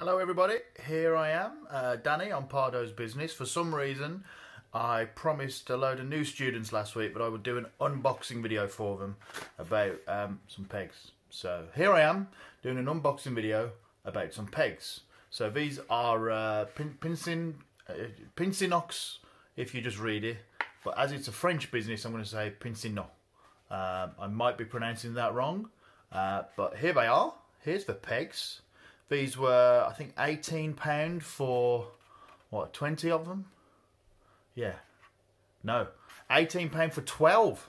Hello everybody, here I am, uh, Danny on Pardoe's Business. For some reason, I promised a load of new students last week, but I would do an unboxing video for them about um, some pegs. So here I am, doing an unboxing video about some pegs. So these are uh, pin Pincin, uh, Pincinox, if you just read it. But as it's a French business, I'm going to say Pincino. Um, I might be pronouncing that wrong, uh, but here they are. Here's the pegs. These were, I think, £18 for, what, 20 of them? Yeah. No. £18 for 12.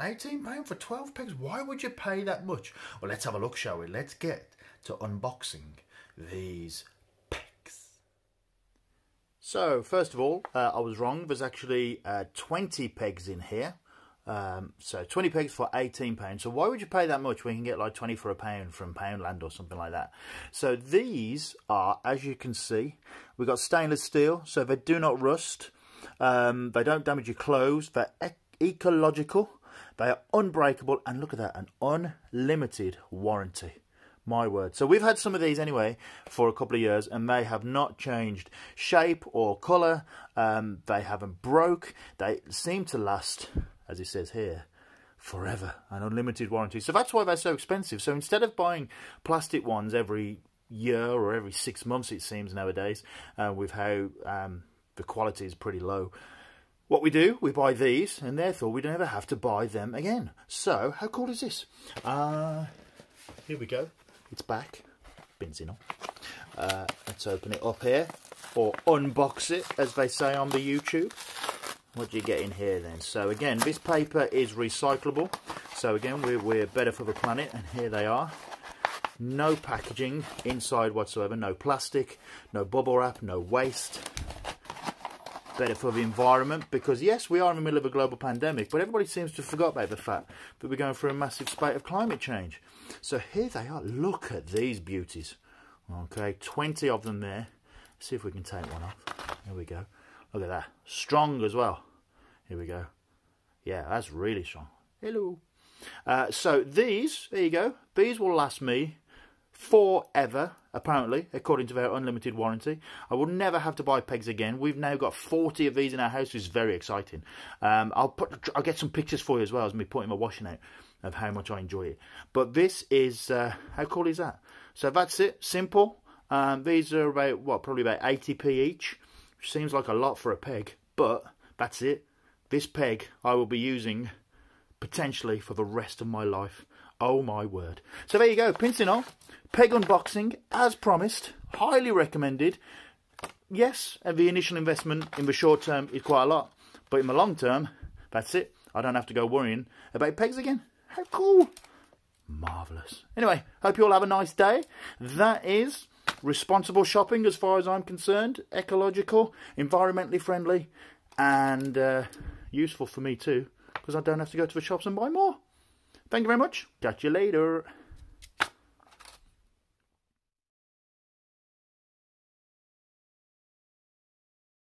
£18 for 12 pegs. Why would you pay that much? Well, let's have a look, shall we? Let's get to unboxing these pegs. So, first of all, uh, I was wrong. There's actually uh, 20 pegs in here. Um, so 20 pegs for 18 pounds. So why would you pay that much when you can get like 20 for a pound from Poundland or something like that? So these are, as you can see, we've got stainless steel, so they do not rust. Um, they don't damage your clothes. They're ecological. They are unbreakable. And look at that, an unlimited warranty. My word. So we've had some of these anyway for a couple of years and they have not changed shape or colour. Um, they haven't broke. They seem to last as it says here, forever, an unlimited warranty. So that's why they're so expensive. So instead of buying plastic ones every year or every six months, it seems nowadays, uh, with how um, the quality is pretty low, what we do, we buy these, and therefore we never have to buy them again. So, how cool is this? Uh, here we go. It's back. Bins in uh, let's open it up here, or unbox it, as they say on the YouTube what do you get in here then? So again, this paper is recyclable. So again, we're, we're better for the planet, and here they are. No packaging inside whatsoever, no plastic, no bubble wrap, no waste. Better for the environment because yes, we are in the middle of a global pandemic, but everybody seems to have forgot about the fact that we're going through a massive spate of climate change. So here they are. Look at these beauties. Okay, 20 of them there. Let's see if we can take one off. There we go. Look at that. Strong as well. Here we go. Yeah, that's really strong. Hello. Uh, so these, there you go. These will last me forever, apparently, according to their unlimited warranty. I will never have to buy pegs again. We've now got 40 of these in our house, which is very exciting. Um, I'll put, I'll get some pictures for you as well as me putting my washing out of how much I enjoy it. But this is, uh, how cool is that? So that's it, simple. Um, these are about, what, probably about 80p each seems like a lot for a peg, but that's it. This peg I will be using potentially for the rest of my life. Oh my word. So there you go, Pincino, peg unboxing, as promised, highly recommended. Yes, and the initial investment in the short term is quite a lot, but in the long term, that's it. I don't have to go worrying about pegs again. How cool. Marvellous. Anyway, hope you all have a nice day. That is responsible shopping as far as I'm concerned, ecological, environmentally friendly, and uh, useful for me too, because I don't have to go to the shops and buy more. Thank you very much. Catch you later.